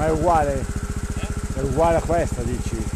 ma è uguale eh? è uguale a questa dici